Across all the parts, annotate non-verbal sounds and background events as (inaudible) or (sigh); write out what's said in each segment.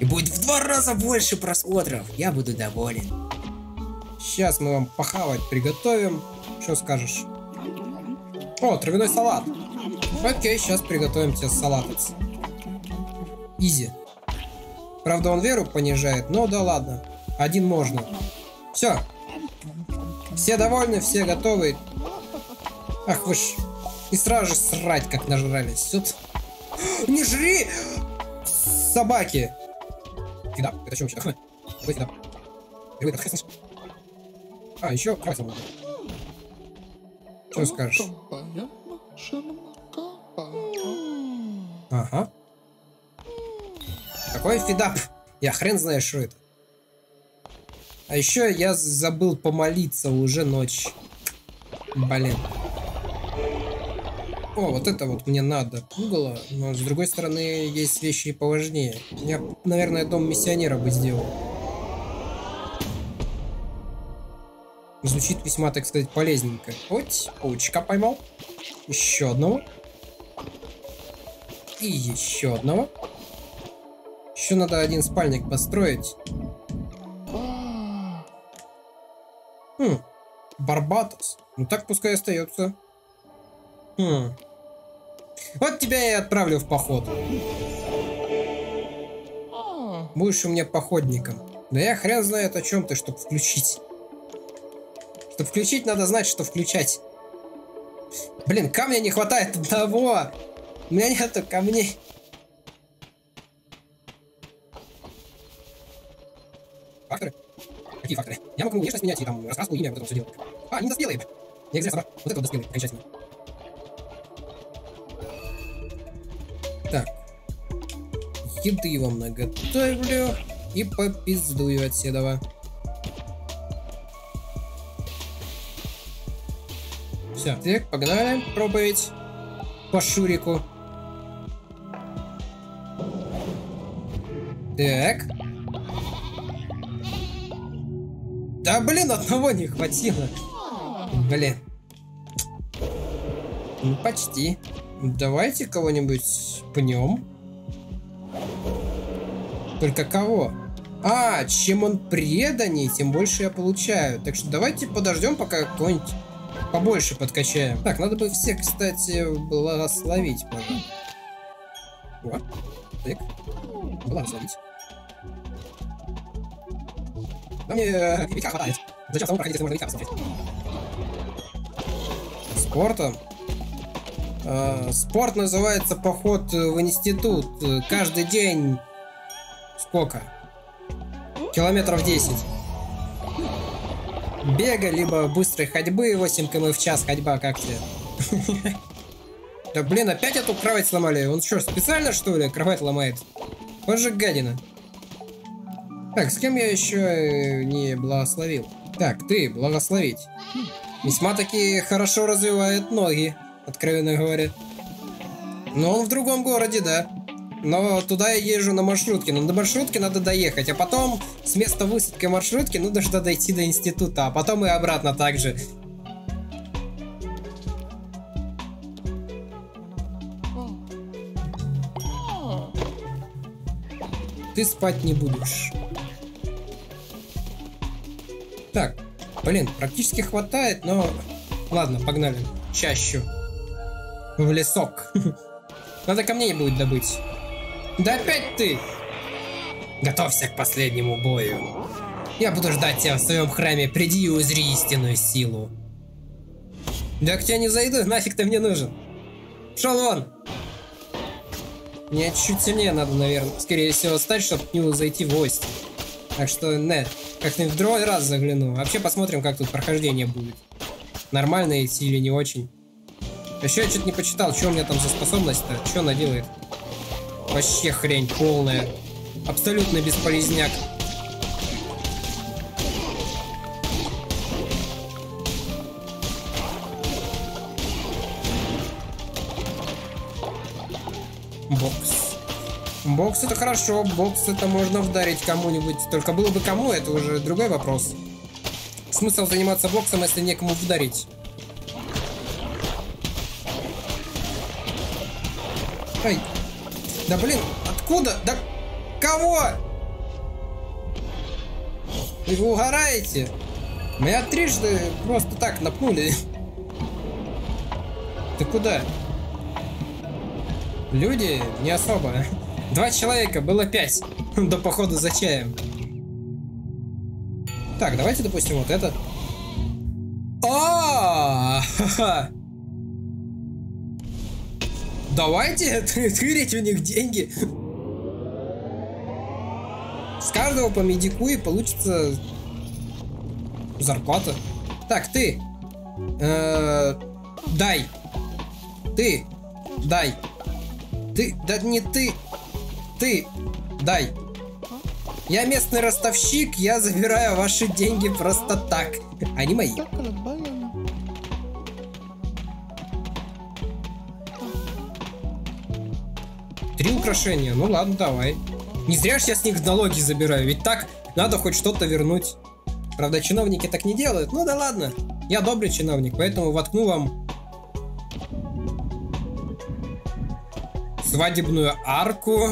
И будет в два раза больше просмотров. Я буду доволен. Сейчас мы вам похавать приготовим. Что скажешь? О, травяной салат. Окей, сейчас приготовим тебе салатец. Изи. Правда, он веру понижает, но да ладно. Один можно. Все. Все довольны, все готовы. Ах вы ж. И сразу же срать, как нажрались. Тут... (gasps) Не жри! Собаки! Фидап. Это что вообще такое? Какой фидап? Впервые такое слышу. А, еще можно. Что скажешь? Ага. Какой фидап? Я хрен знаю, что это. А еще я забыл помолиться, уже ночь. Блин. О, вот это вот мне надо. Пугало. Но с другой стороны, есть вещи и поважнее. Я, наверное, дом миссионера бы сделал. Звучит весьма, так сказать, полезненько. Вот, паучка поймал. Еще одного. И еще одного. Еще надо один спальник построить. Хм, Барбатос. Ну так пускай остается. Хм. Вот тебя и отправлю в поход. Будешь у меня походником. Да я хрен знает о чем ты, чтобы включить. Чтобы включить, надо знать, что включать. Блин, камня не хватает одного. У меня нету камней. Факторы? Какие факторы? Я могу внешность менять и там раскраску, имя, вот это все делать. А, не доспелые. Я зря собрал. Вот это вот доспелые, окончательно. Еды вам наготовлю и попиздую от седова. Все, так, погнали пробовать по Шурику. Так. Да блин, одного не хватило. Блин. Ну, почти. Давайте кого-нибудь пнем. Только кого? А, чем он преданней, тем больше я получаю. Так что давайте подождем, пока кого-нибудь побольше подкачаем. Так, надо бы всех, кстати, благословить, пожалуй. Вот. Так. Благословить. Мне э, витя хватает. Зачем самому проходить, если можно витя посмотреть? Спортом? Э, спорт называется поход в институт. Каждый день... Сколько? Километров 10. Бега, либо быстрой ходьбы, 8 км в час ходьба, как тебе? (laughs) Да блин, опять эту кровать сломали. Он что, специально что ли кровать ломает? Он же гадина. Так, с кем я еще э, не благословил? Так, ты, благословить. Весьма таки хорошо развивает ноги, откровенно говоря. Но он в другом городе, да. Но туда я езжу на маршрутке. Но до маршрутки надо доехать. А потом с места высадки маршрутки нужно что дойти до института. А потом и обратно также. Ты спать не будешь. Так, блин, практически хватает, но... Ладно, погнали. Чаще. В лесок. (laughs) Надо камней будет добыть. Да опять ты! Готовься к последнему бою. Я буду ждать тебя в своем храме. Приди и узри истинную силу. Да к тебе не зайду, нафиг ты мне нужен. Шел вон! Мне чуть сильнее надо, наверное, скорее всего, стать, чтобы к нему зайти в гости. Так что, не, как-нибудь в другой раз загляну. Вообще посмотрим, как тут прохождение будет. Нормально идти или не очень. Еще я что-то не почитал, что у меня там за способность-то, что она делает. Вообще хрень полная. Абсолютно бесполезняк. Бокс. Бокс это хорошо, бокс это можно вдарить кому-нибудь. Только было бы кому, это уже другой вопрос. Смысл заниматься боксом, если некому вдарить? Ай. Да блин, откуда? Да кого? Вы угораете? Меня трижды просто так напнули. Ты куда? Люди не особо. Два человека, было пять. До похода за чаем. Так, давайте допустим вот это. А, Давайте (laughs) тырить у них деньги. С каждого по медику и получится зарплата. Так, ты. Э, дай. Ты. Дай. Ты. Да не ты. Ты. Дай. Я местный ростовщик, я забираю ваши деньги просто так. Они мои. Три украшения. Ну ладно, давай. Не зря ж я с них налоги забираю, ведь так надо хоть что-то вернуть. Правда, чиновники так не делают. Ну да ладно. Я добрый чиновник, поэтому воткну вам свадебную арку,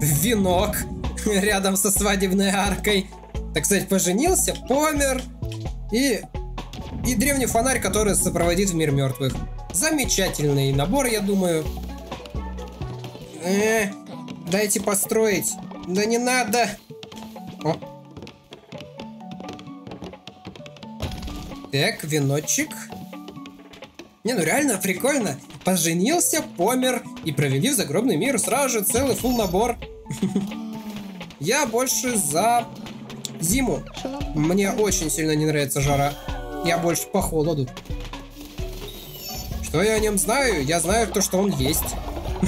венок рядом со свадебной аркой. Так сказать, поженился, помер и и древний фонарь, который сопроводит в мир мертвых. Замечательный набор, я думаю. Э, дайте построить. Да не надо. О. Так, веночек. Не, ну реально прикольно. Поженился, помер и провели в загробный мир сразу же целый фул набор. (laughs) Я больше за зиму. Мне очень сильно не нравится жара. Я больше по холоду. Что я о нем знаю? Я знаю то, что он есть.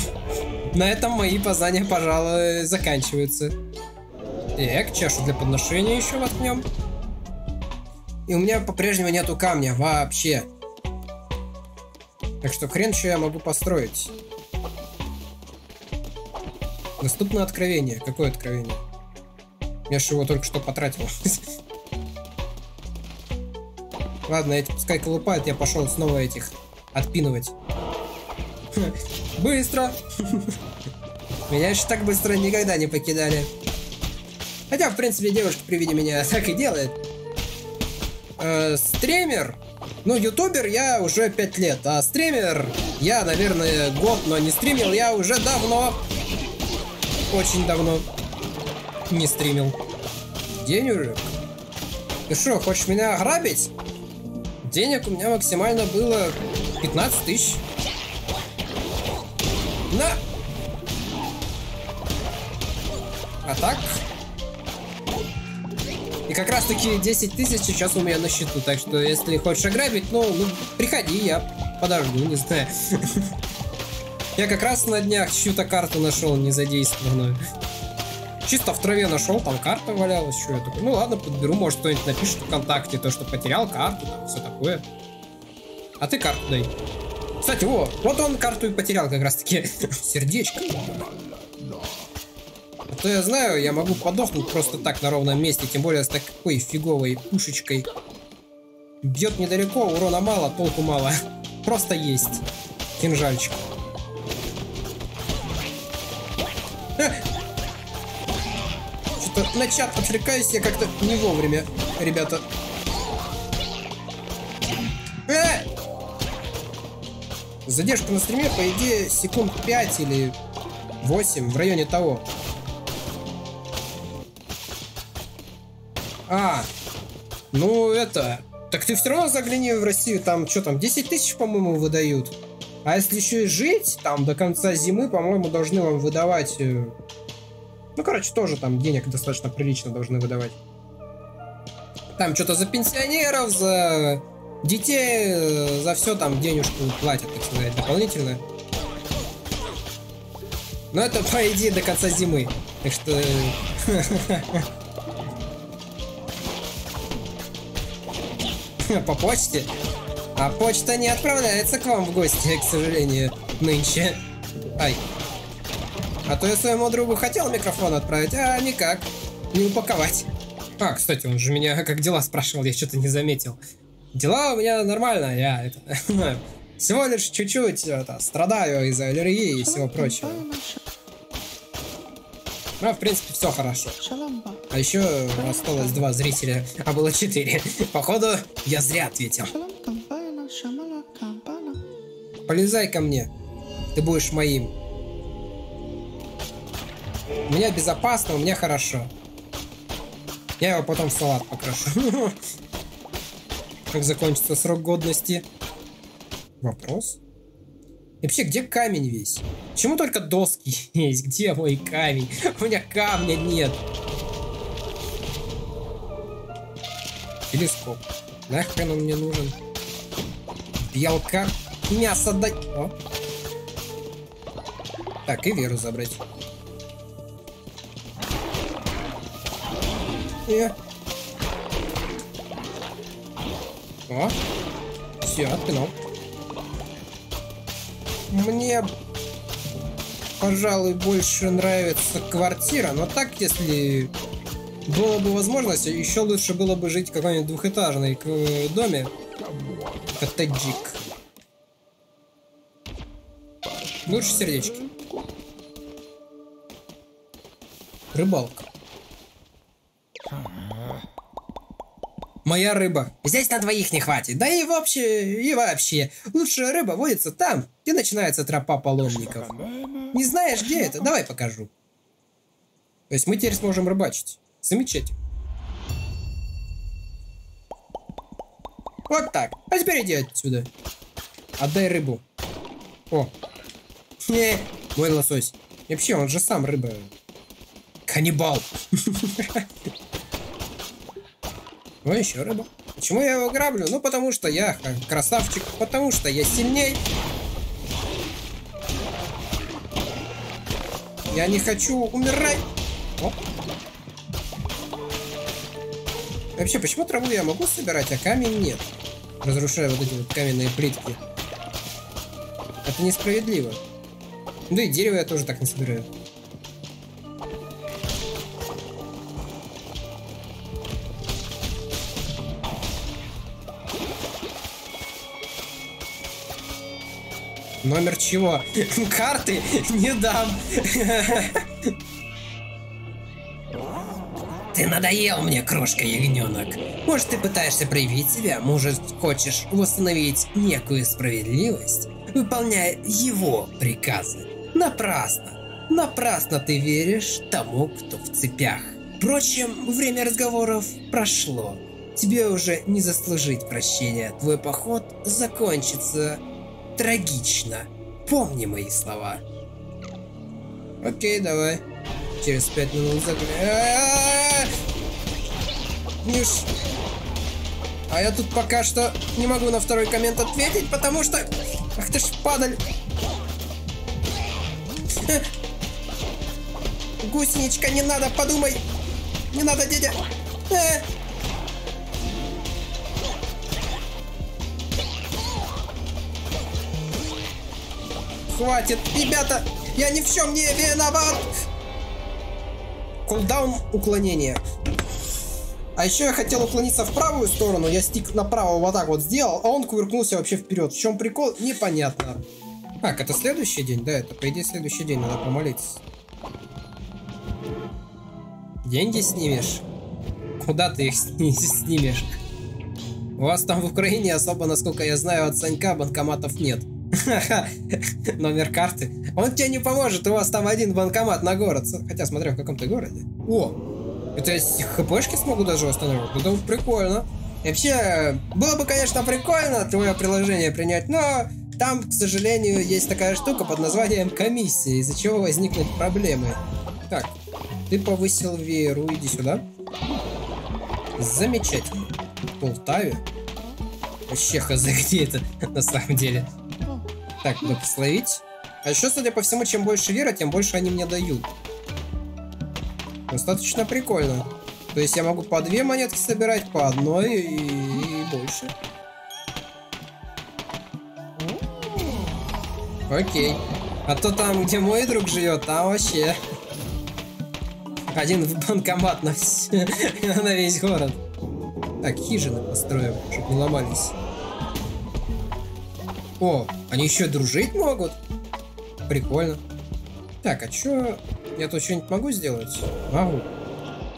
(laughs) На этом мои познания, пожалуй, заканчиваются. Так, чашу для подношения еще воткнем. И у меня по-прежнему нету камня вообще. Так что хрен что я могу построить. Доступно откровение. Какое откровение? Я же его только что потратил. (laughs) Ладно, эти пускай колупают, я пошел снова этих отпинывать. Быстро! Меня еще так быстро никогда не покидали. Хотя, в принципе, девушка при виде меня так и делает. Э, стример. Ну, ютубер я уже 5 лет, а стример я, наверное, год, но не стримил я уже давно. Очень давно не стримил. Денежек? Ты что, хочешь меня ограбить? Денег у меня максимально было 15 тысяч. На! А так? И как раз таки 10 тысяч сейчас у меня на счету, так что если хочешь ограбить, ну, ну приходи, я подожду, не знаю. (laughs) Я как раз на днях чью-то карту нашел незадействованную. Чисто в траве нашел, там карта валялась, что я такой, ну ладно, подберу, может кто-нибудь напишет ВКонтакте, то, что потерял карту, там, все такое. А ты карту дай. Кстати, о, вот он карту и потерял как раз таки. (laughs) Сердечко. А то я знаю, я могу подохнуть просто так на ровном месте, тем более с такой фиговой пушечкой. Бьет недалеко, урона мало, толку мало. (laughs) Просто есть. Кинжальчик. Э! Что-то на чат отвлекаюсь я как-то не вовремя, ребята. Задержка на стриме, по идее, секунд 5 или 8, в районе того. А, ну это... Так ты все равно загляни в Россию, там что там, 10 тысяч, по-моему, выдают. А если еще и жить, там до конца зимы, по-моему, должны вам выдавать... Э, ну, короче, тоже там денег достаточно прилично должны выдавать. Там что-то за пенсионеров, за Детей э, за все там денежку платят, так сказать, дополнительно. Но это, по идее, до конца зимы. Так что... (laughs) По почте? А почта не отправляется к вам в гости, к сожалению, нынче. Ай. А то я своему другу хотел микрофон отправить, а никак. Не упаковать. А, кстати, он же меня как дела спрашивал, я что-то не заметил. Дела у меня нормально, я это, (laughs) всего лишь чуть-чуть это, страдаю из-за аллергии и всего прочего. Ну, в принципе, все хорошо. А еще осталось два зрителя, а было четыре. (laughs) Походу, я зря ответил. Полезай ко мне. Ты будешь моим. У меня безопасно, у меня хорошо. Я его потом в салат покрашу. (laughs) Как закончится срок годности? Вопрос? И вообще, где камень весь? Почему только доски (laughs) есть? Где мой камень? (laughs) У меня камня нет. Телескоп. Нахрен он мне нужен? Белка. Мясо дать. О. Так, и веру забрать. И... О. Все, отпинул. Мне, пожалуй, больше нравится квартира, но так, если была бы возможность, еще лучше было бы жить в какой-нибудь двухэтажной доме. Коттеджик. Лучше сердечки. Рыбалка. Моя рыба. Здесь на двоих не хватит. Да и вообще, и вообще. Лучшая рыба водится там, где начинается тропа паломников. Не знаешь, где это? Давай покажу. То есть мы теперь сможем рыбачить. Замечательно. Вот так. А теперь иди отсюда. Отдай рыбу. О. (laughs) Не, мой лосось. И вообще, он же сам рыба. Каннибал. (laughs) Ну, еще рыба. Почему я его граблю? Ну, потому что я красавчик, потому что я сильней. Я не хочу умирать. Оп. Вообще, почему траву я могу собирать, а камень нет? Разрушая вот эти вот каменные плитки. Это несправедливо. Да и дерево я тоже так не собираю. Номер чего? Карты не дам. Ты надоел мне, крошка ягненок. Может, ты пытаешься проявить себя, может, хочешь восстановить некую справедливость, выполняя его приказы. Напрасно. Напрасно ты веришь тому, кто в цепях. Впрочем, время разговоров прошло. Тебе уже не заслужить прощения. Твой поход закончится трагично. Помни мои слова. Окей, давай. Через пять минут загляд. Ниш. А я тут пока что не могу на второй коммент ответить, потому что... Ах ты ж падаль. Гусеничка, не надо, подумай. Не надо, дядя. Хватит, ребята, я ни в чем не виноват. Кулдаун уклонения. А еще я хотел уклониться в правую сторону, я стик направо вот так вот сделал, а он кувыркнулся вообще вперед. В чем прикол, непонятно. Так, это следующий день? Да, это по идее следующий день, надо помолиться. Деньги снимешь? Куда ты их снимешь? У вас там в Украине особо, насколько я знаю, от Санька банкоматов нет. (laughs) Номер карты. Он тебе не поможет, у вас там один банкомат на город. Хотя, смотря в каком то городе. О, это я хпшки смогу даже восстанавливать? Это прикольно. И вообще, было бы, конечно, прикольно твое приложение принять, но там, к сожалению, есть такая штука под названием комиссия, из-за чего возникнут проблемы. Так, ты повысил веру, иди сюда. Замечательно. Полтаве? Вообще хз, (laughs) где это на самом деле? Так, благословить. А еще, судя по всему, чем больше вера, тем больше они мне дают. Достаточно прикольно. То есть я могу по две монетки собирать, по одной и, и больше. Окей. А то там, где мой друг живет, там вообще... Один банкомат на, все, (laughs) на весь город. Так, хижины построим, чтобы не ломались. О, они еще дружить могут? Прикольно. Так, а чё... Я тут что-нибудь могу сделать? Могу.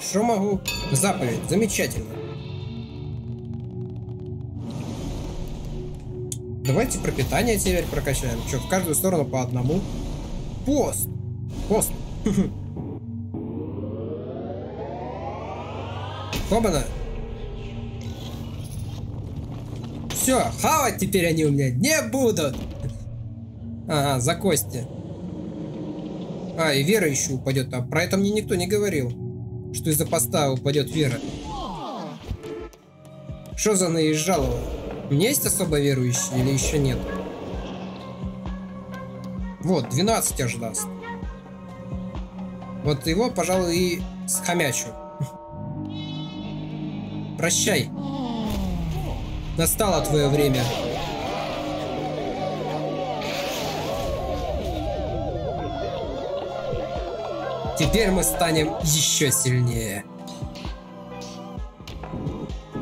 Что могу? Заповедь. Замечательно. Давайте пропитание теперь прокачаем. Что, в каждую сторону по одному? Пост. Пост. (laughs) Хобана. Все, хавать теперь они у меня не будут. Ага, за кости. А, и вера еще упадет. А про это мне никто не говорил. Что из-за поста упадет вера. Что за наезжалово? У меня есть особо верующие или еще нет? Вот, 12 аж даст. Вот его, пожалуй, и схомячу. Прощай. Настало твое время. Теперь мы станем еще сильнее.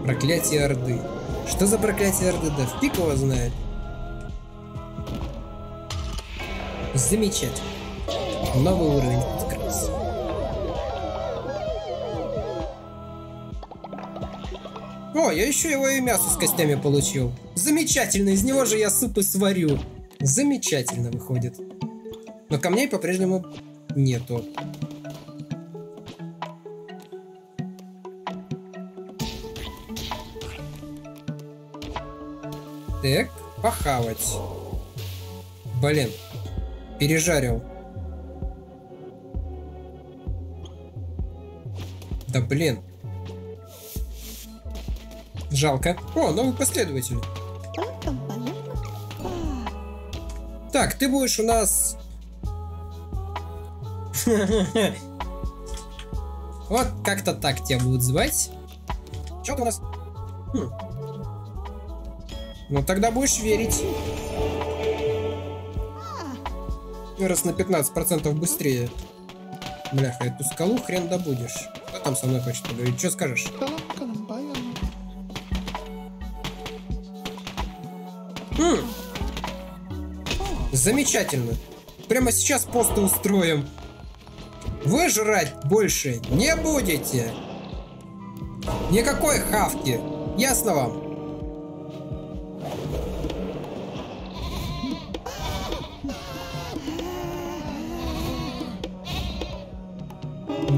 Проклятие Орды. Что за проклятие Орды? Да в пик его знает. Замечательно. Новый уровень я еще его и мясо с костями получил. Замечательно, из него же я суп и сварю. Замечательно выходит. Но камней по-прежнему нету. Так, похавать. Блин, пережарил. Да блин. Жалко. О, новый последователь. Так, ты будешь у нас... (laughs) Вот как-то так тебя будут звать. Что ты у нас? Хм. Ну тогда будешь верить. Вырос на 15% быстрее. Бляха, эту скалу хрен добудешь. Кто там со мной хочет поговорить? Что скажешь? Замечательно. Прямо сейчас пост устроим. Вы жрать больше не будете. Никакой хавки. Ясно вам?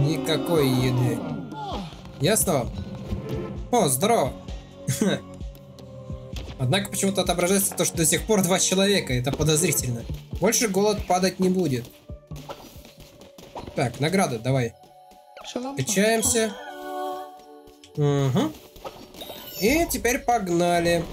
Никакой еды. Ясно вам? О, здорово. (laughs) Однако почему-то отображается то, что до сих пор два человека. Это подозрительно. Больше голод падать не будет. Так, награды, давай. Качаемся. Угу. И теперь погнали.